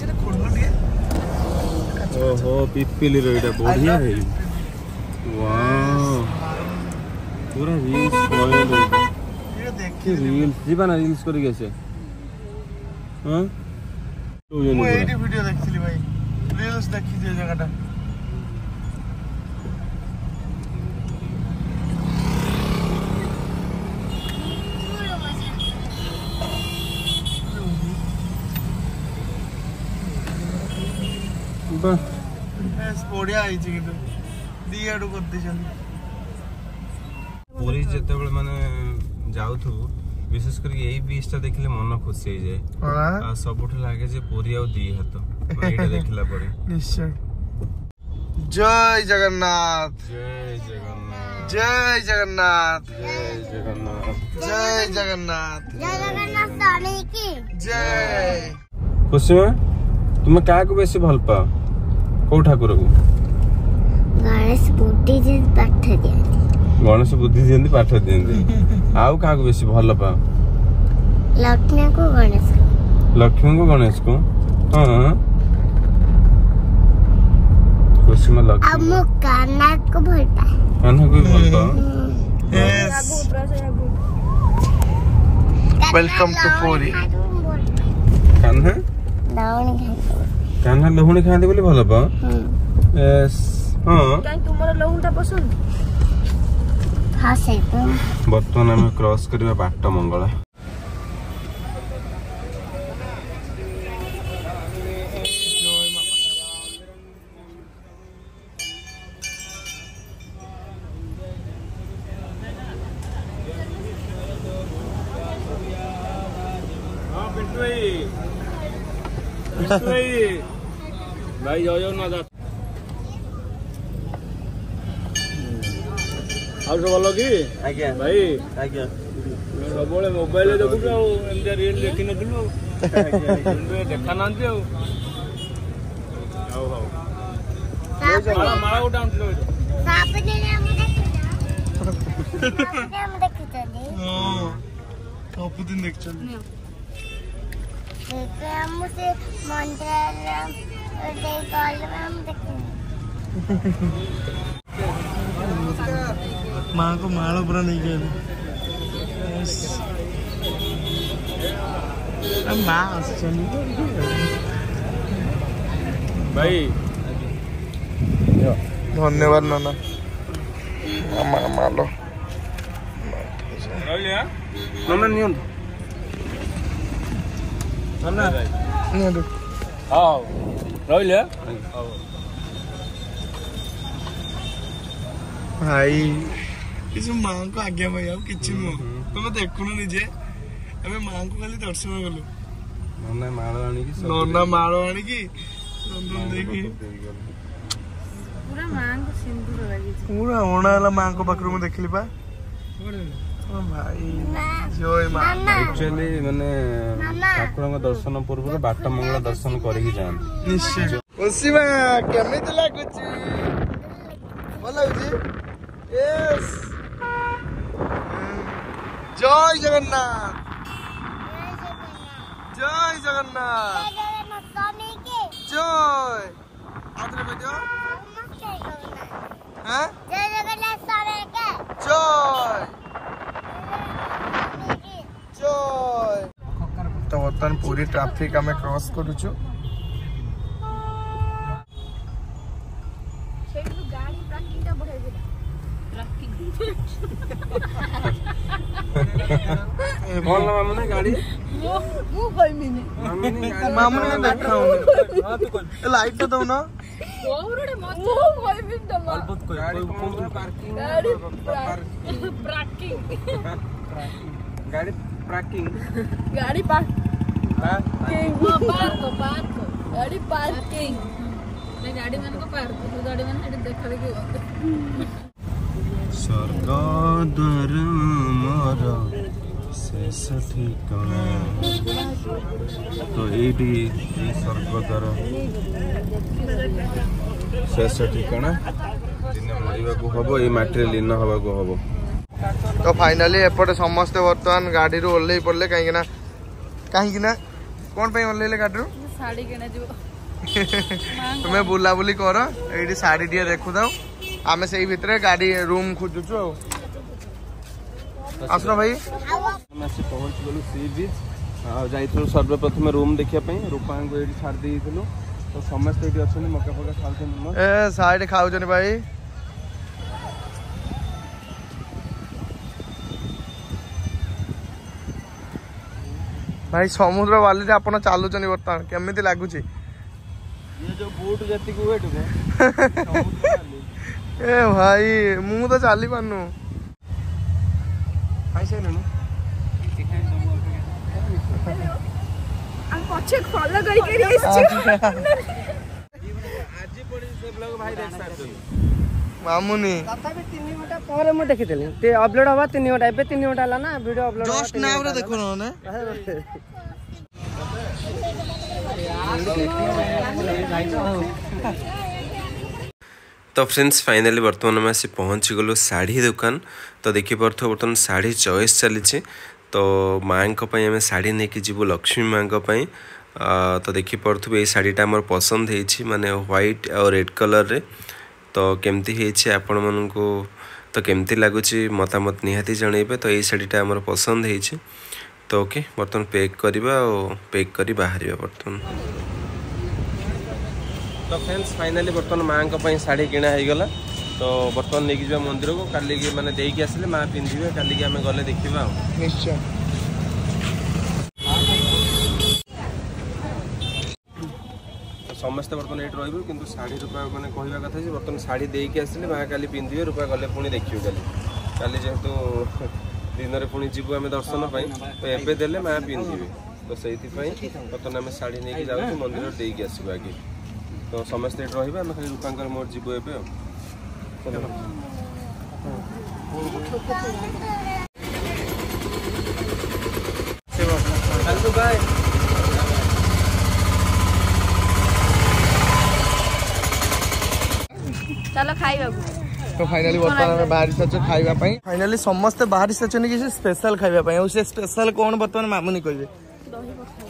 ଅଛି ଏଟା ଖୋଲ ଟିକେ ଓହୋ ପିପିଲିର ଏଇଟା ବଢ଼ିଆ ହେଇ ପୁରା ରିଲ୍ସ ରିଲ୍ସ ଯିବା ନା ରିଲ୍ସ କରିକି ଆସିବା ହଁ ମୁଁ ଏଇଠି ଭିଡ଼ିଓ ଦେଖିଥିଲି ଭାଇ ରିଲ୍ସ ଦେଖିଛି ଏ ଜାଗାଟା আব্বা স্পোর্টে আইছি কিন্তু ଦି ଆଡୁ କରିଦେଇଛନ୍ତି ପୁରୀ ଯେତେବେଳେ ମାନେ ଯାଉଥିବୁ ବିଶେଷ କରିକି ଏଇ ବିଚ୍ ଟା ଦେଖିଲେ ମନ ଖୁସି ହେଇଯାଏ ଆଉ ସବୁଠୁ ଲାଗେ ଯେ ପୁରୀ ଆଉ ଦି ହାତ ଏଇଟା ଦେଖିଲା ପରେ ନିଶ୍ଚୟ ଜୟ ଜଗନ୍ନାଥ ଜୟ ଜଗନ୍ନାଥ ଜୟ ଜଗନ୍ନାଥ ଜୟ ଜଗନ୍ନାଥ ଜୟ ଜଗନ୍ନାଥ ଜୟ ଖୁସି ତୁମେ କାହାକୁ ବେଶୀ ଭଲ ପାଅ କୋଉ ଠାକୁରକୁ ଗଣେଶ ବୁଦ୍ଧି ଯେମିତି ପାଠ ଦିଅନ୍ତି ଗଣେଶ ବୁଦ୍ଧି ଯେମିତି ପାଠ ଦିଅନ୍ତି ଆଉ କାହାକୁ ବେଶୀ ଭଲ ପାଅ ଲକ୍ଷ୍ମୀଙ୍କୁ ଗଣେଶକୁ ଲକ୍ଷ୍ମୀଙ୍କୁ ଗଣେଶକୁ ହଁ କୁସୁମ ଲକ୍ଷ୍ମୀ ଆଉ ମୁଁ କାହ୍ନାକୁ ଭଲ ପାଏ କାହ୍ନାକୁ ବି ଭଲ ପାଅ ୱେଲକମ୍ ଟୁ ପୁରୀ କାହ୍ନା ଲାଉଣୀ ଘାଟ କାହ୍ନା ଲହୁଣୀ ଖାଆନ୍ତି ବୋଲି ଭଲ ପାଅ ହଁ ତୁମର ଲହୁଣୀଟା ପସନ୍ଦ ବର୍ତ୍ତମାନ ଆମେ କ୍ରସ୍ କରିବା ବାଟ ମଙ୍ଗଳା ভাই জয় জগন্নাথ ଆଉ ସବୁ ଭଲ କି ଆଜ୍ଞା ଭାଇ ଆଜ୍ଞା ସବୁବେଳେ ମୋବାଇଲରେ ଦେଖୁଛୁ ଆଉ ଏମିତିଆ ରିଲ୍ ଦେଖିନଥିଲୁ ଆଉ ଦେଖା ନାହାନ୍ତି ଆଉ ହଉ ହଉ ମାଳ ଗୋଟେ ଆଣୁଥିଲୁ ସବୁଦିନ ଦେଖୁଛନ୍ତି हम उसे मॉन्ट्रियल कॉल में हम देखेंगे माँ को मारो बुरा नहीं कहते भाई धन्यवाद नाना मामा मालो नाना नहीं রইলে ভাই কিছু মাঙ্ক আজ্ঞা ভাই ଆଉ କିଛି ନୁହଁ ତମେ ଦେଖୁନ ନିଜେ ଆମେ ମାଙ୍କୁ ଖାଲି ଦର୍ଶନ କଲୁ ନନା ମାଳ ଆଣିକି ନନା ମାଳ ଆଣିକି ଚନ୍ଦନ ଦେଇକି ପୁରା ମାଙ୍କ ସିନ୍ଦୁର ଲାଗିଛି ପୁରା ଅଣା ହେଲା ମାଙ୍କ ପାଖରୁ ମୁଁ ଦେଖିଲି ପା ଆକ୍ଚୁଆଲି ମାନେ ଠାକୁରଙ୍କ ଦର୍ଶନ ପୂର୍ବରୁ ବାଟ ମଙ୍ଗଳା ଦର୍ଶନ କରିକି ଯାଆନ୍ତି ନିଶ୍ଚୟ ବସିବା କେମିତି ଲାଗୁଛି ଭଲ ଲାଗୁଛି ଜୟ ଜଗନ୍ନାଥ জয় জগন্নাথ জয় আদরে কই দিও হ্যাঁ জয় জগন্নাথ সবাইকে জয় ବର୍ତ୍ତମାନ ପୁରୀ ଟ୍ରାଫିକ୍ ଆମେ କ୍ରସ୍ କରୁଛୁ ଭଲ ମାମୁଁ ନା ଗାଡି ମୁଁ କହିମିନି ମାମୁଁ ନା ଦେଖାଉନି ଲାଇଟ୍ ତ ଦଉନ ଗାଡି ପାର୍କିଂ ଗାଡି ପାର୍କିଂ तो पार्क पार्क गाड़ी पार्किंग नहीं गाड़ी मन को पार्क गाड़ी मन हेड देखा देखी स्वर्ग द्वार मोर शेष ठिकाना तो एडी स्वर्ग द्वार शेष ठिकाना ଦିନେ ମରିବାକୁ ହବ ଏଇ ମାଟିରେ ଲୀନ ହେବାକୁ ହବ ତ ଫାଇନାଲି कौन पाई ऑनलाइन ले काटरो साड़ी के जो तुम्हे बुल्ला बुली कर एडी साड़ी दिया देखु थाउ आमे सेई भितरे गाड़ी रूम खोजु छु आसनो भाई हम से पहुंच गेलु सी बीच आ जाईतु सर्वप्रथम रूम देखिया पई रूपांग को एडी छाड़ दीथिलु तो समस्त एडी अछन मक्का पका खाउछन ए साइड खाउछन भाई ଭାଇ ସମୁଦ୍ର ବାଲିରେ ଆପଣ ଚାଲୁଛନ୍ତି ବର୍ତ୍ତମାନ କେମିତି ଲାଗୁଛି ଏ ଭାଇ ମୁଁ ତ ଚାଲି ପାରୁନୁ ଆଜି ପଡିଛି ସେ ବ୍ଲଗ ଭାଇ ଦେଖ ସାର୍ ମାମୁନି 3 ଘଣ୍ଟା 3 ଏବେ 3 ଘଣ୍ଟା ହେଲା ନା ଭିଡିଓ ଅପଲୋଡ ଜଷ୍ଟ ନାଉ ରେ ଦେଖୁନ ନା তো ফ্রেন্ডস ফাইনালি বর্তমান আমি আসি গলু শাড়ি দোকান তো পড়ত বর্তমান শাড়ি চয়েস চালিছে তো মাঙ্ক আমি শাড়ি নেই যাবু লক্ষ্মী মাঙ্ক তো পড়ত এই শাড়িটা আমার পছন্দ হয়েছি মানে হোয়াইট আর রেড রে ତ କେମିତି ହେଇଛି ଆପଣମାନଙ୍କୁ ତ କେମିତି ଲାଗୁଛି ମତାମତ ନିହାତି ଜଣାଇବେ ତ ଏଇ ଶାଢ଼ୀଟା ଆମର ପସନ୍ଦ ହେଇଛି ତ ଓକେ ବର୍ତ୍ତମାନ ପ୍ୟାକ୍ କରିବା ଆଉ ପ୍ୟାକ୍ କରି ବାହାରିବା ବର୍ତ୍ତମାନ ତ ଫ୍ରେଣ୍ଡସ୍ ଫାଇନାଲି ବର୍ତ୍ତମାନ ମାଆଙ୍କ ପାଇଁ ଶାଢ଼ୀ କିଣା ହେଇଗଲା ତ ବର୍ତ୍ତମାନ ନେଇକି ଯିବା ମନ୍ଦିରକୁ କାଲିକି ମାନେ ଦେଇକି ଆସିଲେ ମାଆ ପିନ୍ଧିବେ କାଲିକି ଆମେ ଗଲେ ଦେଖିବା ଆଉ ନିଶ୍ଚୟ ସମସ୍ତେ ବର୍ତ୍ତମାନ ଏଇଠି ରହିବୁ କିନ୍ତୁ ଶାଢ଼ୀ ରୂପା ମାନେ କହିବା କଥା ଯେ ବର୍ତ୍ତମାନ ଶାଢ଼ୀ ଦେଇକି ଆସିଲେ ମା କାଲି ପିନ୍ଧିବେ ରୂପା ଗଲେ ପୁଣି ଦେଖିବୁ କାଲି କାଲି ଯେହେତୁ ଦିନରେ ପୁଣି ଯିବୁ ଆମେ ଦର୍ଶନ ପାଇଁ ତ ଏବେ ଦେଲେ ମା ପିନ୍ଧିବେ ତ ସେଇଥିପାଇଁ ବର୍ତ୍ତମାନ ଆମେ ଶାଢ଼ୀ ନେଇକି ଯାଉଛୁ ମନ୍ଦିରରେ ଦେଇକି ଆସିବୁ ଆଗେ ତ ସମସ୍ତେ ଏଠି ରହିବେ ଆମେ ଖାଲି ରୂପାଙ୍କର ମୋର ଯିବୁ ଏବେ ଆଉ ଚାଲ ফাইনালি বর্তমান বাহারি সারিছু খাইবা পাই স্পেশাল খাইবা পাই সে স্পেশাল কোন বর্তমান মামুনি কইবে পখাল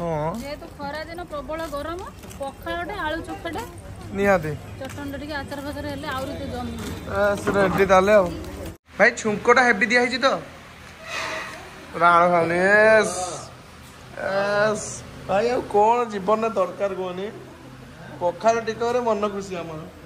হ্যাঁ যেহেতু খরা দিন প্রবল গরম পখালটা আলু চোখাটা নিহাতি চটনটা টিকে আচার ফাচার হলে আউরি তো জমি সেটা ভাই ছুঙ্কটা হেবি দিয়া হইছি তো রাণ ভালে এস এস ভাই আর কোন জীবনে দরকার মন খুশি আমার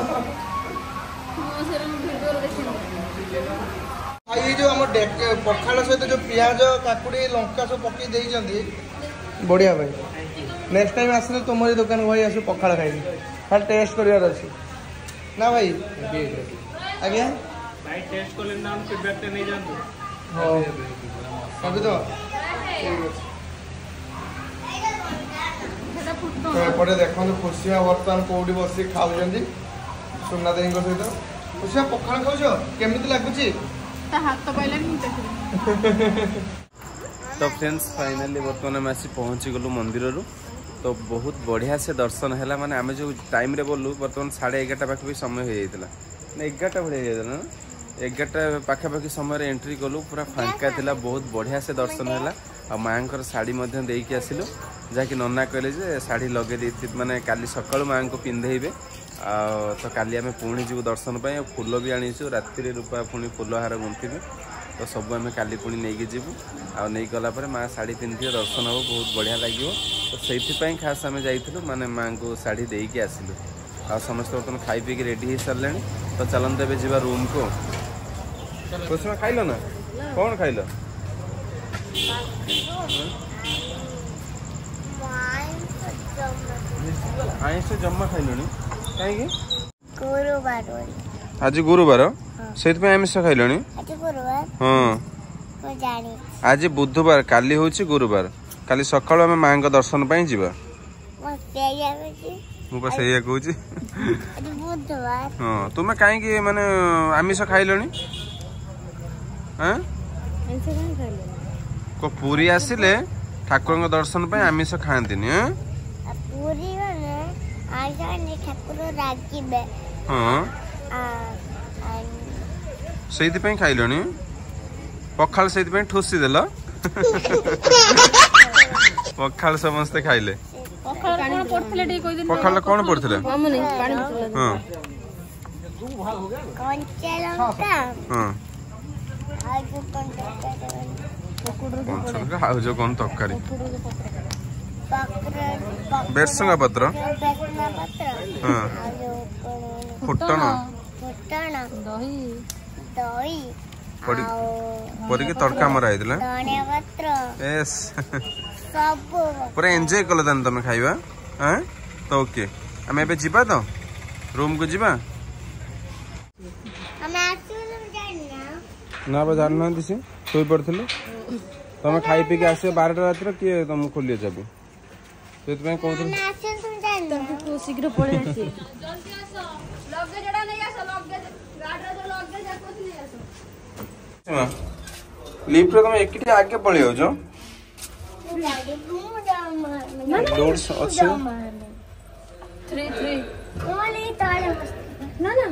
বড়িয়া ভাই নেক্সট টাইম আসলে তোমার দোকান ভাই আসু পখাল খাইবি খালি টেস্ট করিবার আছে না ভাই আজ্ঞা ভাই এপটে দেখুন খুশিয়া বর্তমান কোটি বসি খাওয়া ସୁନା ଦେଈଙ୍କ ସହିତ ଉଷା ପଖାଳ ଖାଉଛ କେମିତି ଲାଗୁଛି ତ ଫ୍ରେଣ୍ଡସ୍ ଫାଇନାଲି ବର୍ତ୍ତମାନ ଆମେ ଆସି ପହଞ୍ଚିଗଲୁ ମନ୍ଦିରରୁ ତ ବହୁତ ବଢ଼ିଆ ସେ ଦର୍ଶନ ହେଲା ମାନେ ଆମେ ଯେଉଁ ଟାଇମ୍ରେ ଗଲୁ ବର୍ତ୍ତମାନ ସାଢ଼େ ଏଗାରଟା ପାଖାପାଖି ସମୟ ହେଇଯାଇଥିଲା ମାନେ ଏଗାରଟା ଭଳିଆ ହେଇଯାଇଥିଲା ନା ଏଗାରଟା ପାଖାପାଖି ସମୟରେ ଏଣ୍ଟ୍ରି କଲୁ ପୁରା ଫାଙ୍କା ଥିଲା ବହୁତ ବଢ଼ିଆ ସେ ଦର୍ଶନ ହେଲା ଆଉ ମାଆଙ୍କର ଶାଢ଼ୀ ମଧ୍ୟ ଦେଇକି ଆସିଲୁ ଯାହାକି ନନା କହିଲେ ଯେ ଶାଢ଼ୀ ଲଗେଇ ଦେଇ ମାନେ କାଲି ସକାଳୁ ମାଆଙ୍କୁ ପିନ୍ଧେଇବେ ଆଉ ତ କାଲି ଆମେ ପୁଣି ଯିବୁ ଦର୍ଶନ ପାଇଁ ଆଉ ଫୁଲ ବି ଆଣିଛୁ ରାତିରେ ରୂପା ପୁଣି ଫୁଲ ହାର ଗୁନ୍ଥିବେ ତ ସବୁ ଆମେ କାଲି ପୁଣି ନେଇକି ଯିବୁ ଆଉ ନେଇକି ଗଲା ପରେ ମା' ଶାଢ଼ୀ ପିନ୍ଧିବେ ଦର୍ଶନ ହେବ ବହୁତ ବଢ଼ିଆ ଲାଗିବ ତ ସେଇଥିପାଇଁ ଖାସ୍ ଆମେ ଯାଇଥିଲୁ ମାନେ ମାଆଙ୍କୁ ଶାଢ଼ୀ ଦେଇକି ଆସିଲୁ ଆଉ ସମସ୍ତେ ବର୍ତ୍ତମାନ ଖାଇ ପିଇକି ରେଡ଼ି ହେଇସାରିଲେଣି ତ ଚାଲନ୍ତୁ ଏବେ ଯିବା ରୁମ୍କୁ କୁସୁମା ଖାଇଲ ନା କ'ଣ ଖାଇଲ ଆଇଁଷ ଜମା ଖାଇଲୁଣି କାହିଁକି ଗୁରୁବାର ଆଜି ଗୁରୁବାର ସେଇଥିପାଇଁ ଆମିଷ ଖାଇଲଣି ହଁ ଆଜି ବୁଧବାର କାଲି ହେଉଛି ଗୁରୁବାର କାଲି ସକାଳୁ ଆମେ ମାଙ୍କ ଦର୍ଶନ ପାଇଁ ଯିବା ମୁଁ ବା ସେଇଆ କହୁଛି ହଁ ତୁମେ କାହିଁକି ମାନେ ଆମିଷ ଖାଇଲଣି ପୁରୀ ଆସିଲେ ଠାକୁରଙ୍କ ଦର୍ଶନ ପାଇଁ ଆମିଷ ଖାଆନ୍ତିନି ආශානේ ଠାକୁର ରାଗିବେ ହଁ ସେଇଥିପାଇଁ ଖାଇଲଣି ପଖାଳ ସେଇଥିପାଇଁ ଠୁସି ଦେଲ ପଖାଳ ସମସ୍ତେ ଖାଇଲେ ପଖାଳ କଣ ପଡ଼ିଥିଲେ ହଁ ଆଉ ଯୋଉ କଣ ତରକାରୀ ಬೆರ್ಸಂಗ ಪತ್ರ ಪುಟ್ಟಣ ಪಡಿಗೆ ತಡ್ಕ ಮರ ಆಯ್ತಲ್ಲ ಎಸ್ ପୁରା ଏନ୍ଜୟ କଲ ତାହେଲେ ତମେ ଖାଇବା ହଁ ତ ଓକେ ଆମେ ଏବେ ଯିବା ତ ରୁମ୍କୁ ଯିବା ନା ବା ଜାଣିନାହାନ୍ତି ସେ ଶୋଇପଡ଼ିଥିଲେ ତମେ ଖାଇ ପିଇକି ଆସିବ ବାରଟା ରାତିରେ କିଏ ତମକୁ ଖୋଲିବ ଚାବି ସେଥିପାଇଁ କହୁଥିଲି ତାକୁ ଶୀଘ୍ର ପଳେଇ ଆସି লিফ্টরে তুমি একটি আগে পড়ে যাচ্ছ ডোরস আছে 3 3 ওলে তালে না না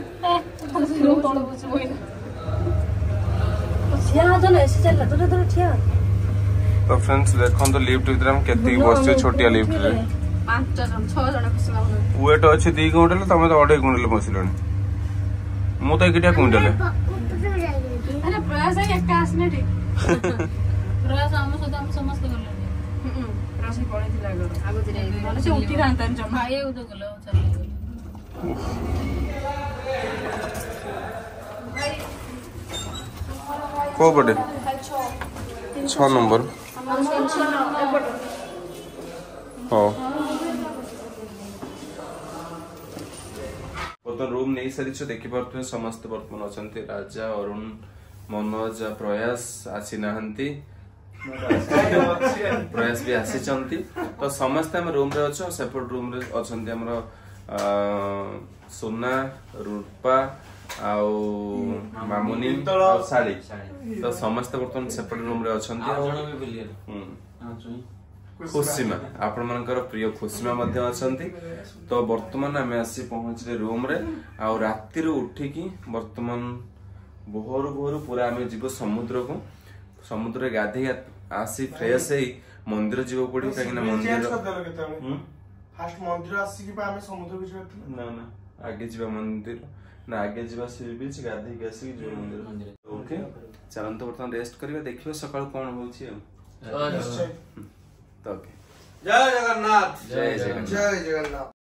তো তো বসবই না ঠিয়া তো না এসে চল তো তো ঠিয়া ତ ଫ୍ରେଣ୍ଡସ୍ ଦେଖନ୍ତୁ ଲିଫ୍ଟ ଭିତରେ ଆମେ କେତିକି ବସିଛେ ଛୋଟିଆ ଲିଫ୍ଟରେ ୱେଟ୍ ଅଛି ଦୁଇ କୁଇଣ୍ଟାଲ ତମେ ତ ଅଢ଼େଇ କୁଇଣ୍ଟାଲ ବସିଲଣି ମୁଁ ତ ଏକିଟିଆ କୁଇଣ୍ଟାଲ କୋଉ ପଟେ ଛଅ ନମ୍ବର ବର୍ତ୍ତମାନ ରୁମ୍ ନେଇସାରିଛୁ ଦେଖିପାରୁଥିବେ ସମସ୍ତେ ବର୍ତ୍ତମାନ ଅଛନ୍ତି ରାଜା ଅରୁଣ ମନୋଜ ପ୍ରୟାସ ଆସିନାହାନ୍ତି ପ୍ରୟାସ ବି ଆସିଛନ୍ତି ତ ସମସ୍ତେ ଆମେ ରୁମ୍ରେ ଅଛୁ ସେପଟ ରୁମ୍ରେ ଅଛନ୍ତି ଆମର ସୋନା ରୂପା ଆଉ ମାମୁନି ତ ସମସ୍ତେ ବର୍ତ୍ତମାନ ସେପଟ ରୁମ୍ ରେ ଅଛନ୍ତି ଖୁସିମା ଆପଣ ମାନଙ୍କର ପ୍ରିୟ ଖୁସିମା ମଧ୍ୟ ଅଛନ୍ତି ତ ବର୍ତ୍ତମାନ ଆମେ ଆସି ପହଞ୍ଚିଲେ ରୁମ୍ ରେ ଆଉ ରାତିରୁ ଉଠିକି ବର୍ତ୍ତମାନ ଭୋରୁ ଭୋରୁ ପୁରା ଆମେ ଯିବୁ ସମୁଦ୍ରକୁ ସମୁଦ୍ରରେ ଗାଧେଇ ଆସି ଫ୍ରେଶ ହେଇ ମନ୍ଦିର ଯିବାକୁ ପଡିବ କାହିଁକିନା ମନ୍ଦିର ଆସିକି ଆଗେ ଯିବା ମନ୍ଦିର आगे जीवा सी बीच गाधी गसी मंदिर ओके चलन तो बर्तमान रेस्ट कर देख सकल कोन होउ जय जगन्नाथ जय जगन्नाथ जय जगन्नाथ